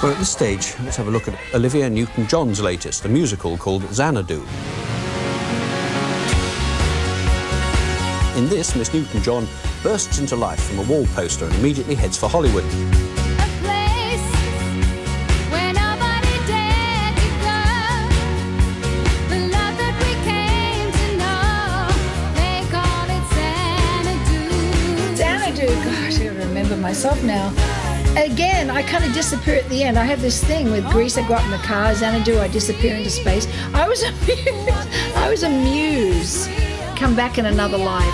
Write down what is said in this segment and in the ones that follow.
Well, at this stage, let's have a look at Olivia Newton-John's latest, a musical called Xanadu. In this, Miss Newton-John bursts into life from a wall poster and immediately heads for Hollywood. Xanadu. Gosh, I remember myself now. Again, I kind of disappear at the end. I have this thing with Grease. I go up in the car. Xanadu, I disappear into space. I was a muse. I was a muse. Come back in another life.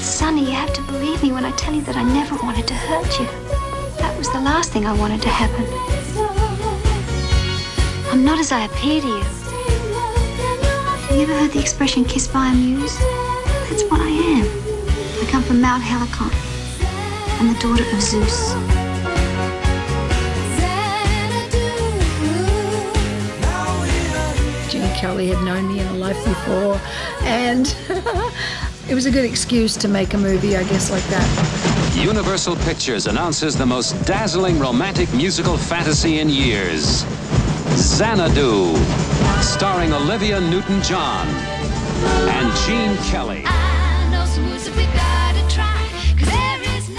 Sonny, you have to believe me when I tell you that I never wanted to hurt you. That was the last thing I wanted to happen. I'm not as I appear to you. Have you ever heard the expression kissed by a muse? That's what I am. I come from Mount Helicon. I'm the daughter of Zeus. Gene Kelly had known me in a life before, and it was a good excuse to make a movie, I guess, like that. Universal Pictures announces the most dazzling romantic musical fantasy in years Xanadu starring Olivia Newton-John and Gene Kelly.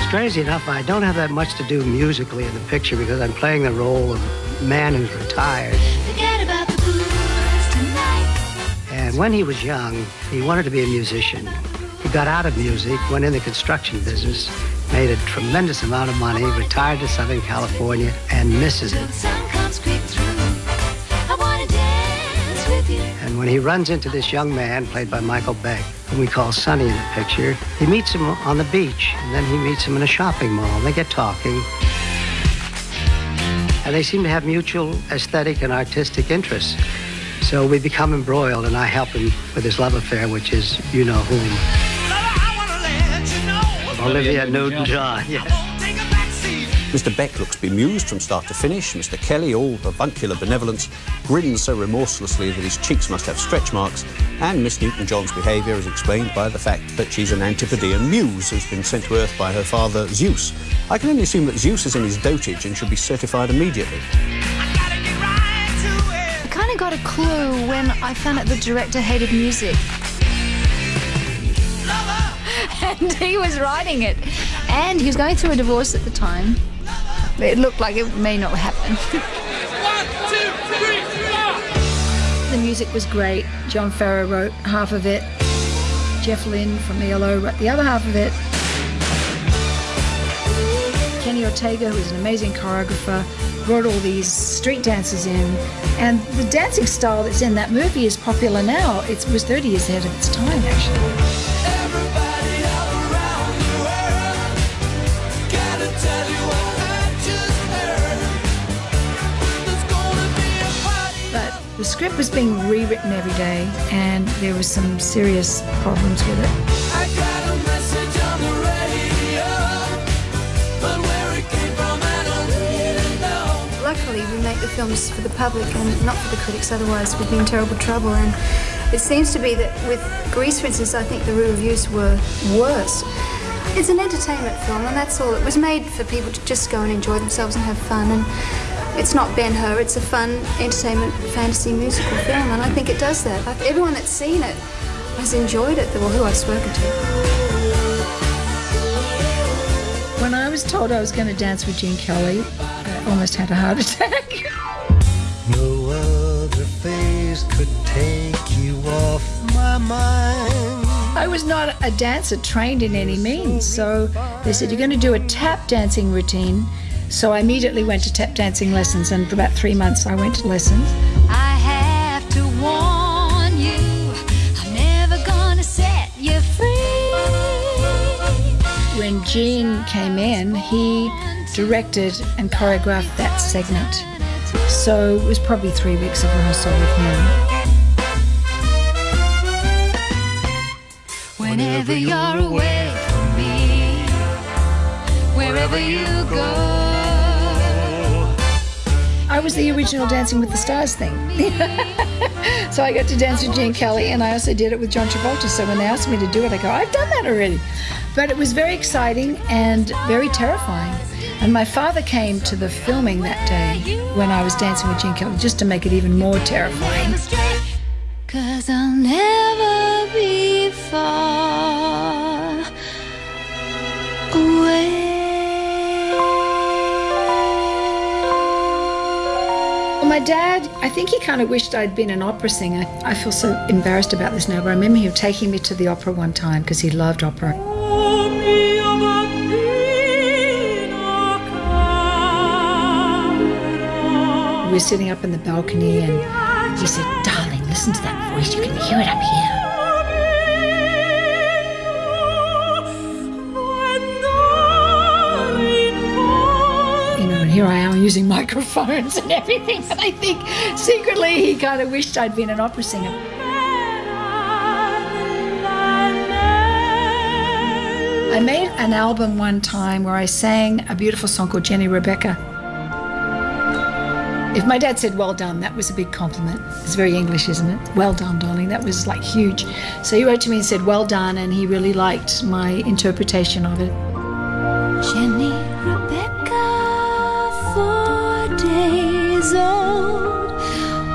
Strangely enough, I don't have that much to do musically in the picture because I'm playing the role of a man who's retired. And when he was young, he wanted to be a musician. He got out of music, went in the construction business, made a tremendous amount of money, retired to Southern California, and misses it. When he runs into this young man, played by Michael Beck, whom we call Sonny in the picture, he meets him on the beach, and then he meets him in a shopping mall. and They get talking. And they seem to have mutual aesthetic and artistic interests. So we become embroiled, and I help him with his love affair, which is you know whom. Olivia Newton-John, yes. Mr. Beck looks bemused from start to finish. Mr. Kelly, all avuncular benevolence, grins so remorselessly that his cheeks must have stretch marks. And Miss Newton-John's behaviour is explained by the fact that she's an Antipodean muse who's been sent to Earth by her father, Zeus. I can only assume that Zeus is in his dotage and should be certified immediately. I kind of got a clue when I found out the director hated music. and he was writing it. And he was going through a divorce at the time. It looked like it may not happen. One, two, three, four. The music was great. John Farrar wrote half of it. Jeff Lynne from ELO wrote the other half of it. Kenny Ortega, who is an amazing choreographer, brought all these street dancers in. And the dancing style that's in that movie is popular now. It was 30 years ahead of its time, actually. The script was being rewritten every day, and there were some serious problems with it. Luckily, we make the films for the public and not for the critics, otherwise we'd be in terrible trouble. And it seems to be that with Grease, for instance, I think the reviews were worse. It's an entertainment film, and that's all. It was made for people to just go and enjoy themselves and have fun. And it's not Ben Hur, it's a fun entertainment fantasy musical film, and I think it does that. Everyone that's seen it has enjoyed it, well, who I've spoken to. When I was told I was going to dance with Gene Kelly, I almost had a heart attack. No other face could take you off my mind. I was not a dancer trained in any means, so they said, You're going to do a tap dancing routine so I immediately went to tap dancing lessons, and for about three months I went to lessons. I have to warn you, I'm never gonna set you free. When Gene came in, he directed and choreographed that segment. So it was probably three weeks of rehearsal with him. Whenever you're away from me, wherever you go. I was the original Dancing with the Stars thing. so I got to dance with Gene Kelly, and I also did it with John Travolta. So when they asked me to do it, I go, I've done that already. But it was very exciting and very terrifying. And my father came to the filming that day when I was dancing with Gene Kelly just to make it even more terrifying. Cause I'll never be far my dad, I think he kind of wished I'd been an opera singer. I feel so embarrassed about this now, but I remember him taking me to the opera one time because he loved opera. We were sitting up in the balcony and he said, Darling, listen to that voice. You can hear it up here. Using microphones and everything. I think secretly he kind of wished I'd been an opera singer. I made an album one time where I sang a beautiful song called Jenny Rebecca. If my dad said well done, that was a big compliment. It's very English, isn't it? Well done, darling. That was like huge. So he wrote to me and said well done, and he really liked my interpretation of it. Jenny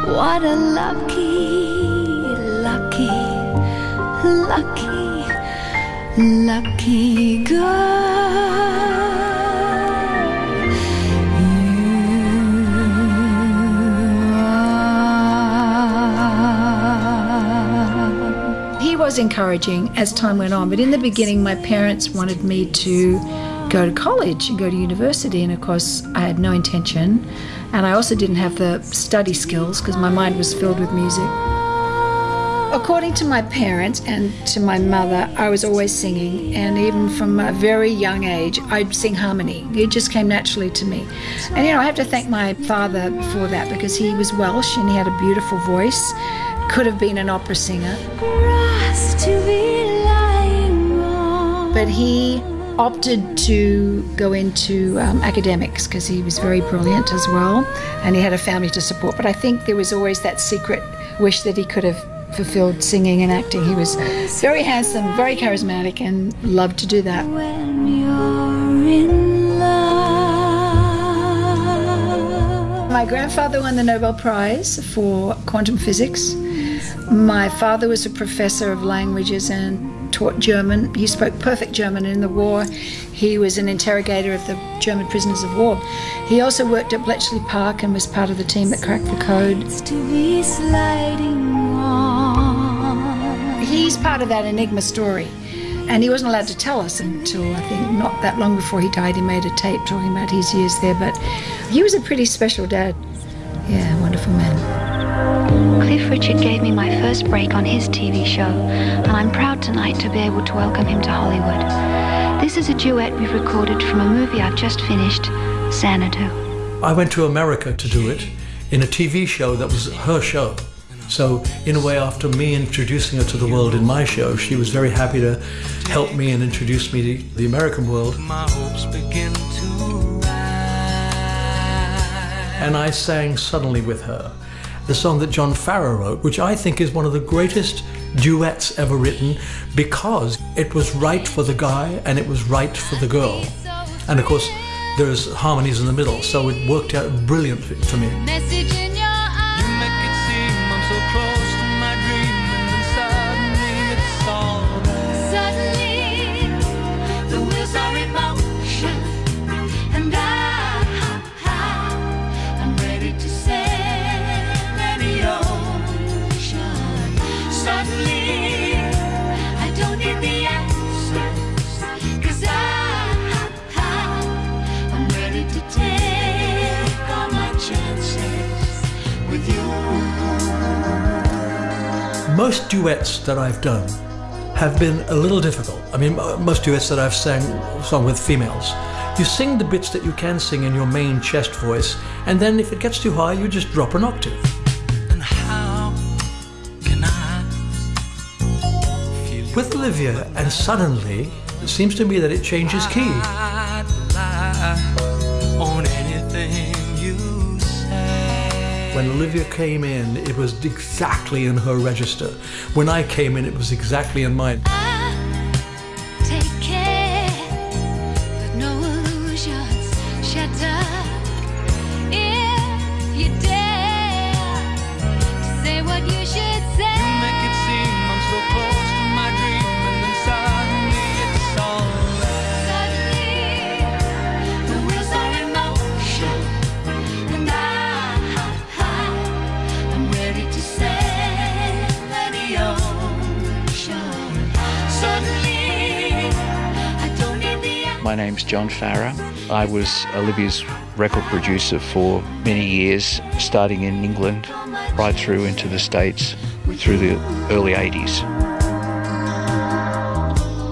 What a lucky, lucky, lucky, lucky girl. He was encouraging as time went on, but in the beginning, my parents wanted me to go to college and go to university, and of course, I had no intention. And I also didn't have the study skills because my mind was filled with music. According to my parents and to my mother, I was always singing, and even from a very young age, I'd sing harmony. It just came naturally to me. And you know, I have to thank my father for that because he was Welsh and he had a beautiful voice, could have been an opera singer. Grass to be lying on. but he opted to go into um, academics because he was very brilliant as well and he had a family to support. But i think there was always that secret wish that he could have fulfilled singing and acting. He was very handsome very charismatic and loved to do that. When you're in love. my grandfather won the nobel prize for quantum physics. My father was a professor of languages and taught German. He spoke perfect German in the war. He was an interrogator of the German prisoners of war. He also worked at Bletchley Park and was part of the team that cracked the code. To be sliding on. He's part of that Enigma story. And he wasn't allowed to tell us until I think not that long before he died. He made a tape talking about his years there. But he was a pretty special dad. Yeah, wonderful man. Cliff Richard gave me my first break on his TV show, and I'm proud tonight to be able to welcome him to Hollywood. This is a duet we've recorded from a movie I've just finished, Xanadu. I went to America to do it in a TV show that was her show. So, in a way, after me introducing her to the world in my show, she was very happy to help me and introduce me to the American world. My hopes begin to And I sang suddenly with her the song that John Farrar wrote, which I think is one of the greatest duets ever written because it was right for the guy and it was right for the girl. And of course, there's harmonies in the middle, so it worked out brilliantly for me. Most duets that I've done have been a little difficult. I mean, most duets that I've sang sung with females. You sing the bits that you can sing in your main chest voice, and then if it gets too high, you just drop an octave. And how can I feel With Olivia, and suddenly, it seems to me that it changes key. When Olivia came in, it was exactly in her register. When I came in, it was exactly in mine. John Farrar. I was Olivia's record producer for many years, starting in England right through into the States through the early 80s.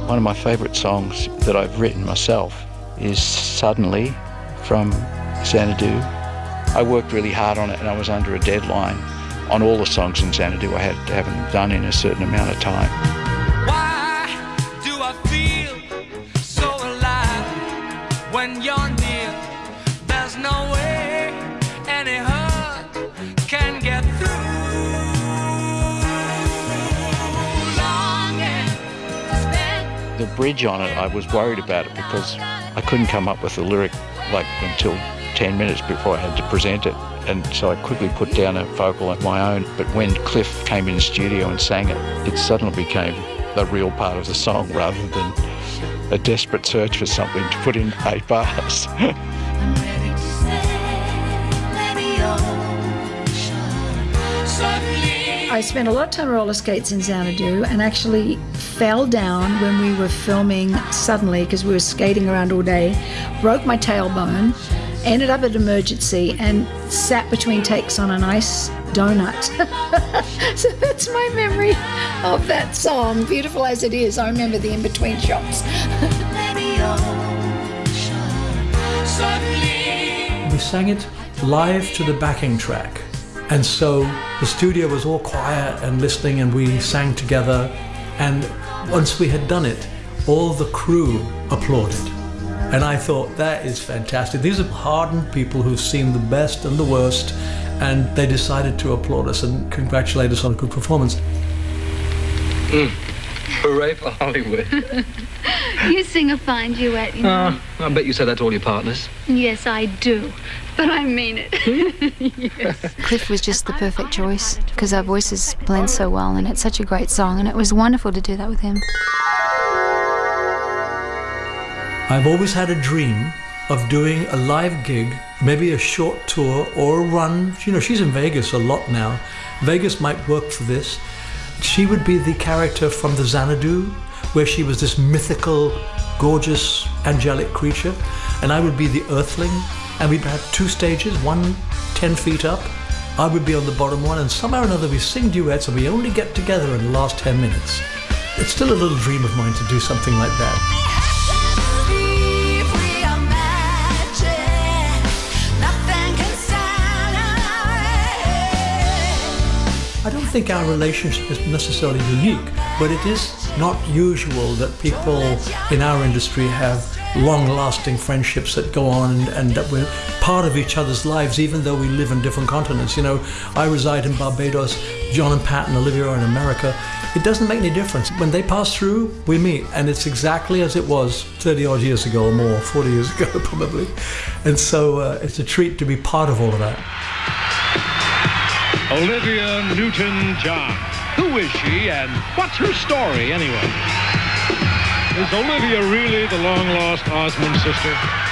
One of my favourite songs that I've written myself is Suddenly from Xanadu. I worked really hard on it and I was under a deadline on all the songs in Xanadu I had to have them done in a certain amount of time. Do I feel bridge on it, I was worried about it because I couldn't come up with a lyric like until 10 minutes before I had to present it. And so I quickly put down a vocal of my own. But when Cliff came in the studio and sang it, it suddenly became a real part of the song rather than a desperate search for something to put in eight bars. I spent a lot of time roller skates in Xanadu and actually fell down when we were filming suddenly because we were skating around all day, broke my tailbone, ended up at emergency and sat between takes on an ice donut. so that's my memory of that song, beautiful as it is. I remember the in between shots. We sang it live to the backing track. And so the studio was all quiet and listening, and we sang together. And once we had done it, all the crew applauded. And I thought, that is fantastic. These are hardened people who've seen the best and the worst, and they decided to applaud us and congratulate us on a good performance. Hmm. Hooray for Hollywood. You sing a fine duet, you know. Ah, I bet you say that to all your partners. Yes, I do. But I mean it. yes. Cliff was just the perfect choice because our voices blend so well and it's such a great song and it was wonderful to do that with him. I've always had a dream of doing a live gig, maybe a short tour or a run. You know, she's in Vegas a lot now. Vegas might work for this. She would be the character from the Xanadu, where she was this mythical, gorgeous, angelic creature, and I would be the earthling, and we'd have two stages, one 10 feet up. I would be on the bottom one, and somehow or another we sing duets and we only get together in the last 10 minutes. It's still a little dream of mine to do something like that. I don't think our relationship is necessarily unique, but it is not usual that people in our industry have long lasting friendships that go on and, and that we're part of each other's lives, even though we live in different continents. You know, I reside in Barbados, John and Pat and Olivia are in America. It doesn't make any difference. When they pass through, we meet, and it's exactly as it was 30 odd years ago or more, 40 years ago probably. And so uh, it's a treat to be part of all of that. Olivia Newton John. Who is she and what's her story anyway? Is Olivia really the long lost Osmond sister?